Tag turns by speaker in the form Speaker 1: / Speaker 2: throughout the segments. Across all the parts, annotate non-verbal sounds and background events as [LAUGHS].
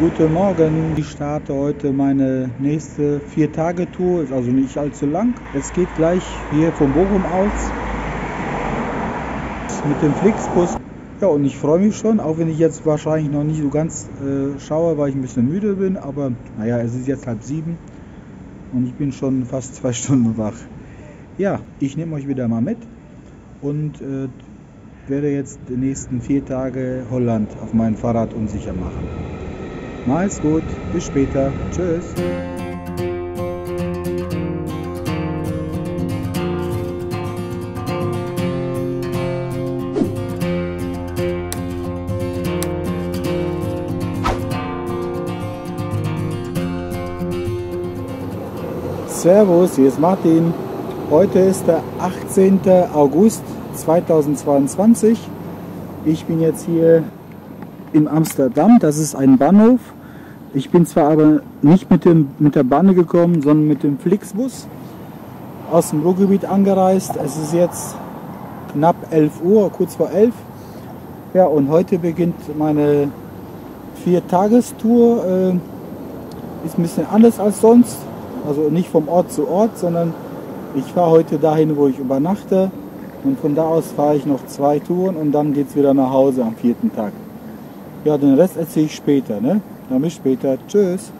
Speaker 1: Guten Morgen. Ich starte heute meine nächste Vier-Tage-Tour. Ist also nicht allzu lang. Es geht gleich hier von Bochum aus mit dem Flixbus. Ja, und ich freue mich schon, auch wenn ich jetzt wahrscheinlich noch nicht so ganz äh, schaue, weil ich ein bisschen müde bin. Aber naja, es ist jetzt halb sieben und ich bin schon fast zwei [LAUGHS] Stunden wach. Ja, ich nehme euch wieder mal mit und äh, werde jetzt die nächsten vier Tage Holland auf mein Fahrrad unsicher machen. Mach's gut, bis später. Tschüss. Servus, hier ist Martin. Heute ist der 18. August 2022. Ich bin jetzt hier in Amsterdam. Das ist ein Bahnhof. Ich bin zwar aber nicht mit, dem, mit der Bahn gekommen, sondern mit dem Flixbus aus dem Ruhrgebiet angereist. Es ist jetzt knapp 11 Uhr, kurz vor 11. Ja, und heute beginnt meine Vier-Tagestour. Äh, ist ein bisschen anders als sonst. Also nicht vom Ort zu Ort, sondern ich fahre heute dahin, wo ich übernachte. Und von da aus fahre ich noch zwei Touren und dann geht es wieder nach Hause am vierten Tag. Ja, den Rest erzähle ich später. Ne? Dann bis später. Tschüss.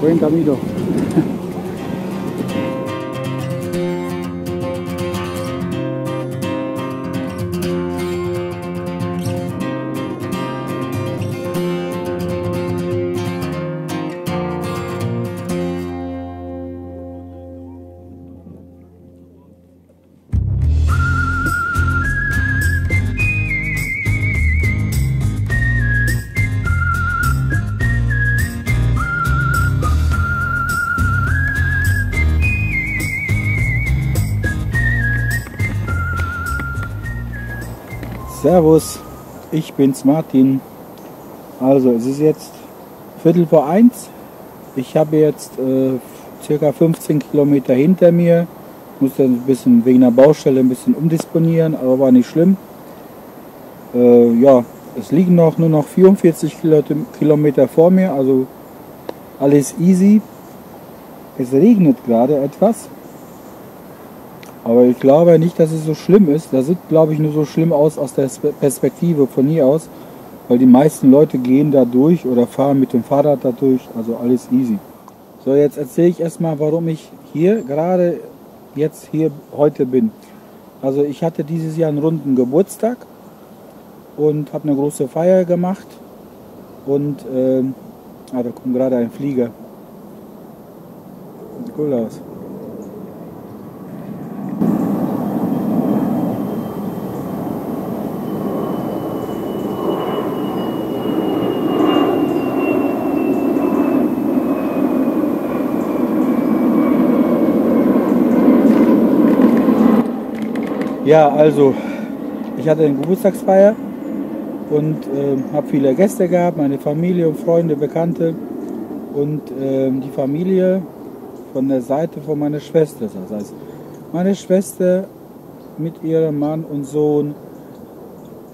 Speaker 1: Buen camino. Servus, ich bin's Martin. Also es ist jetzt Viertel vor eins. Ich habe jetzt äh, circa 15 Kilometer hinter mir. Muss dann ein bisschen wegen der Baustelle ein bisschen umdisponieren, aber war nicht schlimm. Äh, ja, es liegen noch nur noch 44 Kilometer vor mir, also alles easy. Es regnet gerade etwas. Aber ich glaube nicht, dass es so schlimm ist. Das sieht, glaube ich, nur so schlimm aus aus der Perspektive von hier aus, weil die meisten Leute gehen da durch oder fahren mit dem Fahrrad da durch. Also alles easy. So, jetzt erzähle ich erstmal, warum ich hier gerade jetzt hier heute bin. Also ich hatte dieses Jahr einen runden Geburtstag und habe eine große Feier gemacht. Und ähm, ah, da kommt gerade ein Flieger. Sieht cool aus. Ja, also ich hatte eine Geburtstagsfeier und äh, habe viele Gäste gehabt, meine Familie und Freunde, Bekannte und äh, die Familie von der Seite von meiner Schwester. Das heißt, Meine Schwester mit ihrem Mann und Sohn,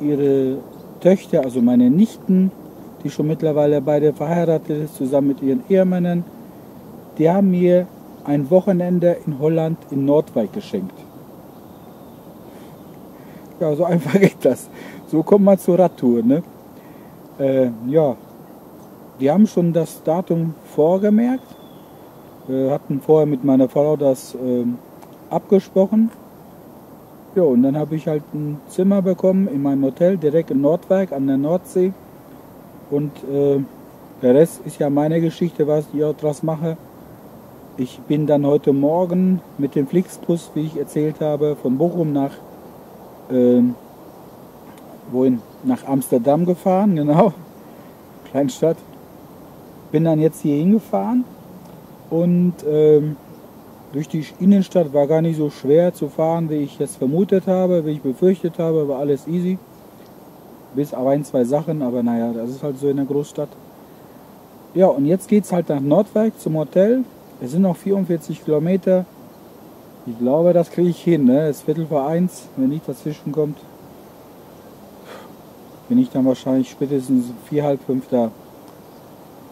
Speaker 1: ihre Töchter, also meine Nichten, die schon mittlerweile beide verheiratet ist, zusammen mit ihren Ehemännern, die haben mir ein Wochenende in Holland in Nordwijk geschenkt. Ja, so [LAUGHS] einfach geht das. So kommt man zur Radtour. Ne? Äh, ja, die haben schon das Datum vorgemerkt. Wir hatten vorher mit meiner Frau das äh, abgesprochen. Ja, und dann habe ich halt ein Zimmer bekommen in meinem Hotel direkt in Nordwijk an der Nordsee. Und äh, der Rest ist ja meine Geschichte, was ich auch draus mache. Ich bin dann heute Morgen mit dem Flixbus, wie ich erzählt habe, von Bochum nach, äh, wohin? nach Amsterdam gefahren, genau, Kleinstadt. Bin dann jetzt hier hingefahren und ähm, durch die Innenstadt war gar nicht so schwer zu fahren, wie ich es vermutet habe, wie ich befürchtet habe, war alles easy. Bis auf ein, zwei Sachen, aber naja, das ist halt so in der Großstadt. Ja, und jetzt geht es halt nach Nordwijk zum Hotel. Es sind noch 44 Kilometer. Ich glaube, das kriege ich hin. Ne? Es ist Viertel vor eins. Wenn nicht dazwischen kommt, bin ich dann wahrscheinlich spätestens vier, halb fünf da.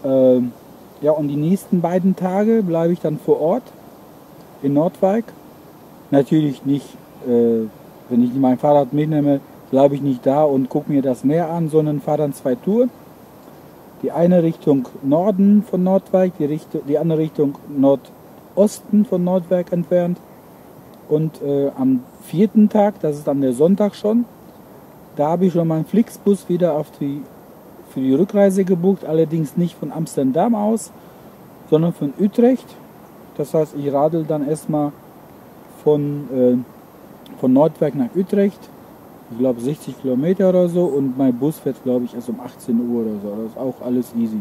Speaker 1: Ähm, ja, und die nächsten beiden Tage bleibe ich dann vor Ort in Nordwijk. Natürlich nicht, äh, wenn ich mein Fahrrad mitnehme, bleibe ich nicht da und gucke mir das Meer an, sondern fahre dann zwei Touren. Die eine Richtung Norden von Nordwijk, die, Richtung, die andere Richtung Nordosten von Nordwijk entfernt. Und äh, am vierten Tag, das ist dann der Sonntag schon, da habe ich schon meinen Flixbus wieder auf die, für die Rückreise gebucht, allerdings nicht von Amsterdam aus, sondern von Utrecht. Das heißt, ich radel dann erstmal von, äh, von Nordwijk nach Utrecht ich glaube 60 Kilometer oder so und mein Bus fährt glaube ich erst um 18 Uhr oder so. Das ist auch alles easy.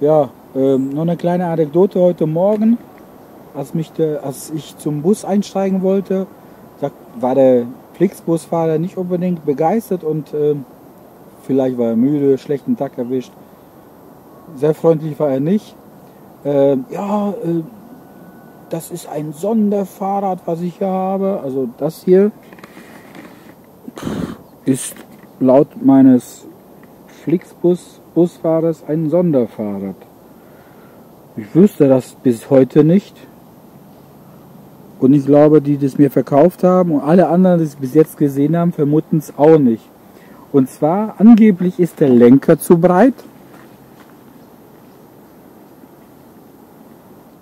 Speaker 1: Ja, ähm, noch eine kleine Anekdote heute Morgen, als, mich der, als ich zum Bus einsteigen wollte, war der Flixbusfahrer nicht unbedingt begeistert und äh, vielleicht war er müde, schlechten Tag erwischt. Sehr freundlich war er nicht. Äh, ja, äh, das ist ein Sonderfahrrad, was ich hier habe. Also das hier ist laut meines Flixbus-Busfahrers ein Sonderfahrrad. Ich wüsste das bis heute nicht. Und ich glaube, die das mir verkauft haben und alle anderen, die es bis jetzt gesehen haben, vermuten es auch nicht. Und zwar, angeblich ist der Lenker zu breit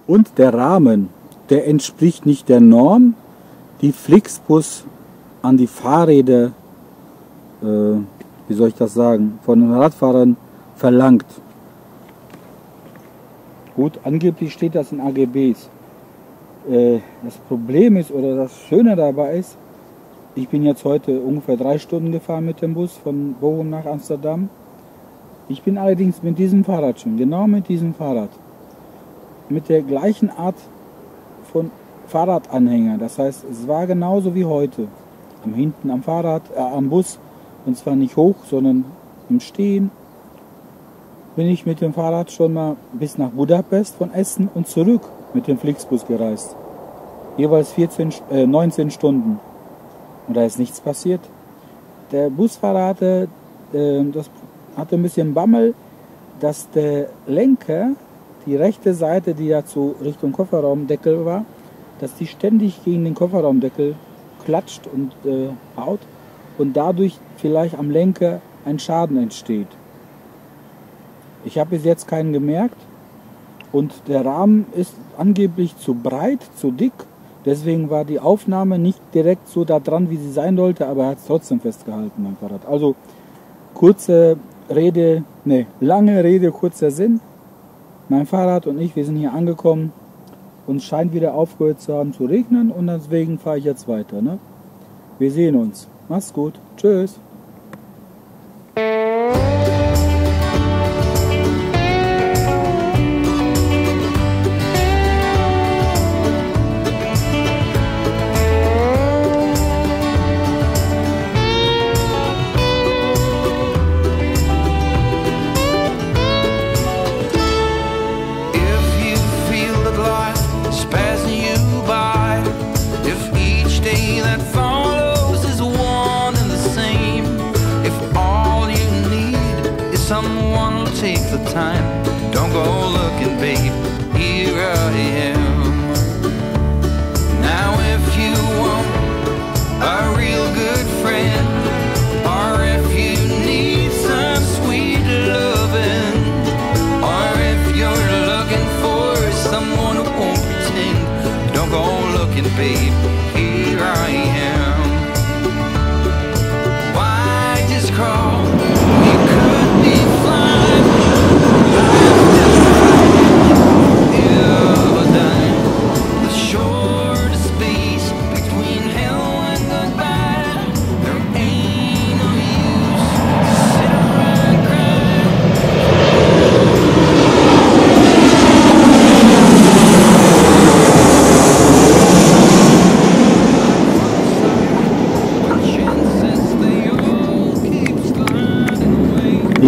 Speaker 1: und der Rahmen, der entspricht nicht der Norm, die Flixbus an die Fahrräder äh, wie soll ich das sagen, von den Radfahrern verlangt. Gut, angeblich steht das in AGBs. Äh, das Problem ist oder das Schöne dabei ist, ich bin jetzt heute ungefähr drei Stunden gefahren mit dem Bus von Bochum nach Amsterdam. Ich bin allerdings mit diesem Fahrrad schon, genau mit diesem Fahrrad, mit der gleichen Art von Fahrradanhänger. Das heißt, es war genauso wie heute. Am hinten am Fahrrad, äh, am Bus und zwar nicht hoch, sondern im Stehen. Bin ich mit dem Fahrrad schon mal bis nach Budapest von Essen und zurück mit dem Flixbus gereist. Jeweils 14, äh, 19 Stunden. Und da ist nichts passiert. Der Busfahrer hatte, äh, das hatte ein bisschen Bammel, dass der Lenker, die rechte Seite, die ja zu Richtung Kofferraumdeckel war, dass die ständig gegen den Kofferraumdeckel klatscht und äh, haut und dadurch vielleicht am Lenker ein Schaden entsteht. Ich habe bis jetzt keinen gemerkt und der Rahmen ist angeblich zu breit, zu dick. Deswegen war die Aufnahme nicht direkt so da dran, wie sie sein sollte, aber er hat es trotzdem festgehalten, mein Fahrrad. Also kurze Rede, ne, lange Rede, kurzer Sinn. Mein Fahrrad und ich, wir sind hier angekommen und es scheint wieder aufgehört zu haben zu regnen und deswegen fahre ich jetzt weiter. Ne? Wir sehen uns. Mach's gut. Tschüss.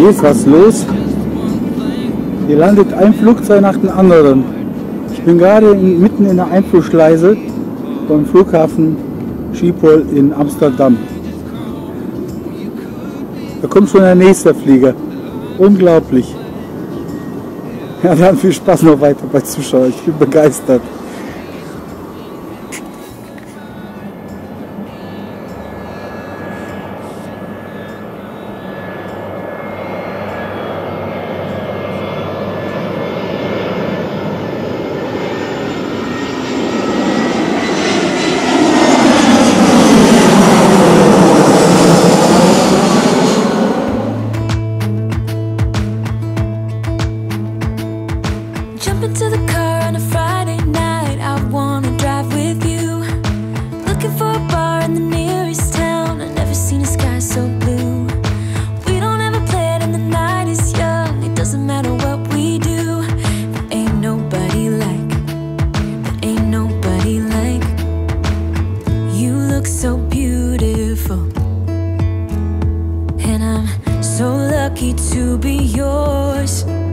Speaker 1: hier ist was los. Hier landet ein Flugzeug nach dem anderen. Ich bin gerade in, mitten in der Einflussschleise vom Flughafen Schiphol in Amsterdam. Da kommt schon der nächste Flieger. Unglaublich. Ja, dann viel Spaß noch weiter bei Zuschauern. Ich bin begeistert.
Speaker 2: lucky to be yours.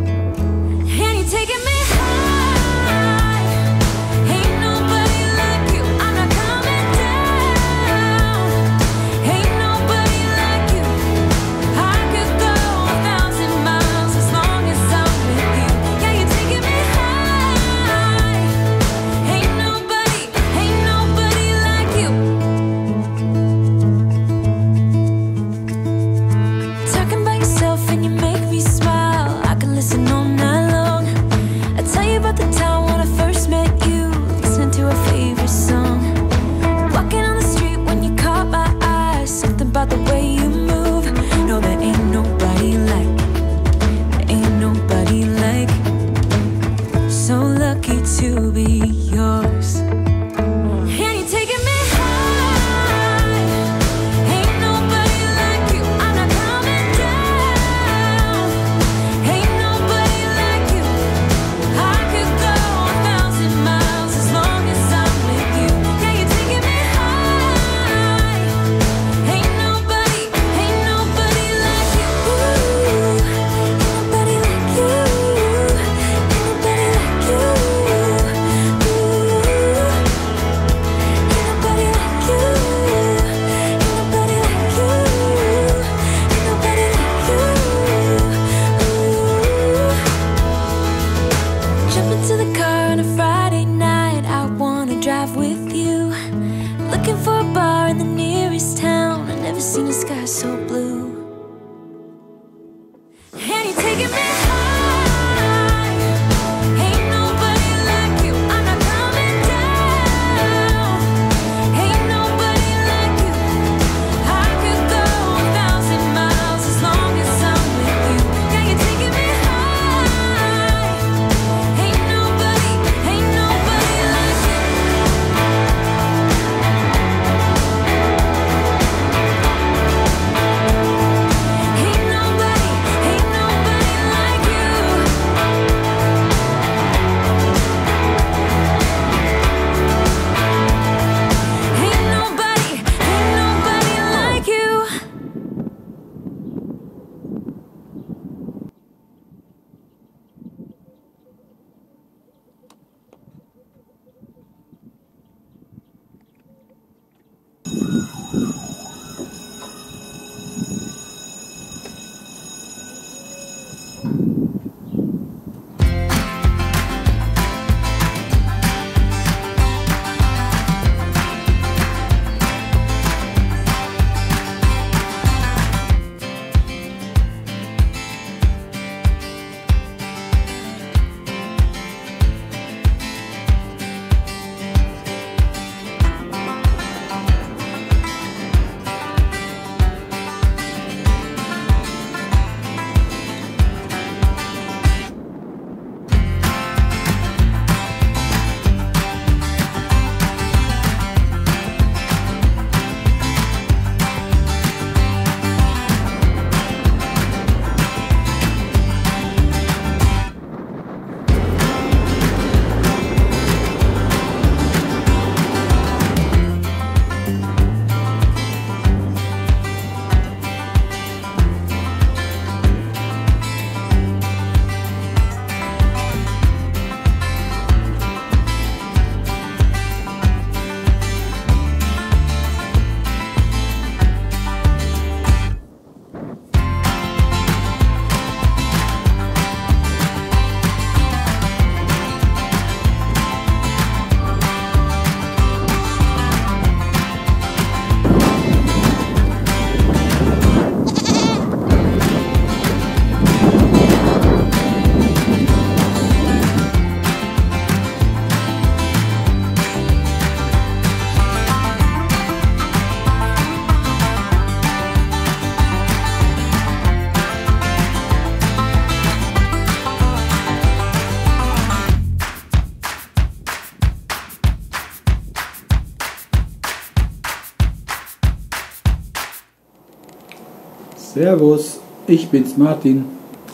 Speaker 1: Servus, ich bin's Martin.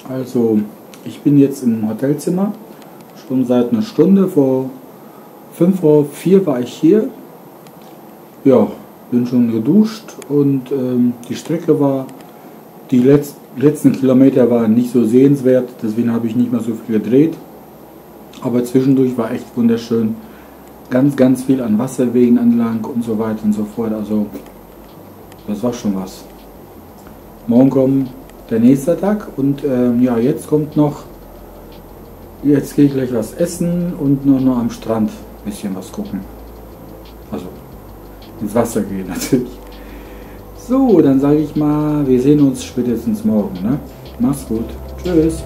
Speaker 1: Also, ich bin jetzt im Hotelzimmer. Schon seit einer Stunde. Vor 5 vor 4 war ich hier. Ja, bin schon geduscht und ähm, die Strecke war, die letz letzten Kilometer waren nicht so sehenswert, deswegen habe ich nicht mehr so viel gedreht. Aber zwischendurch war echt wunderschön. Ganz, ganz viel an Wasserwegen entlang und so weiter und so fort. Also, das war schon was. Morgen kommt der nächste Tag und ähm, ja, jetzt kommt noch, jetzt gehe ich gleich was essen und noch, noch am Strand ein bisschen was gucken. Also ins Wasser gehen [LAUGHS] natürlich. So, dann sage ich mal, wir sehen uns spätestens morgen. Ne? Mach's gut. Tschüss.